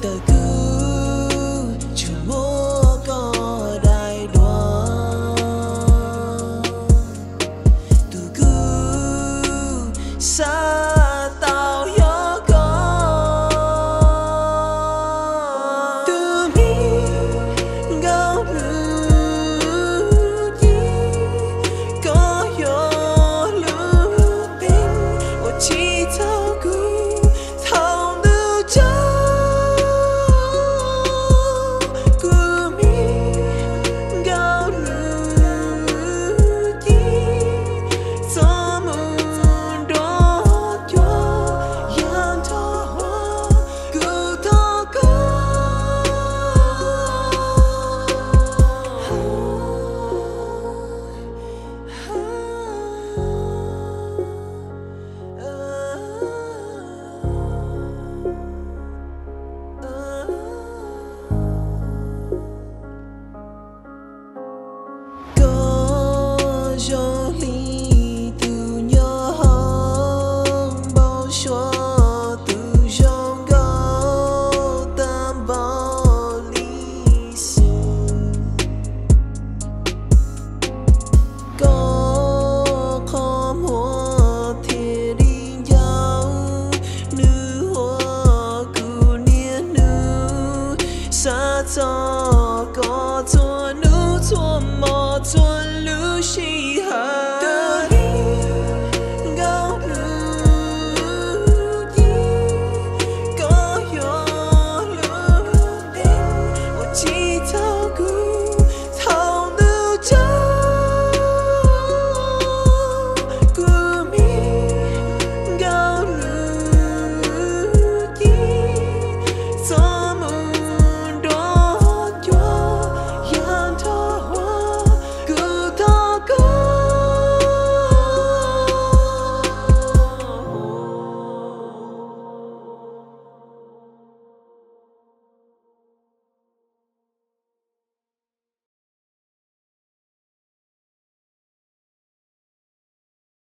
的歌。走，过错路错莫错，路西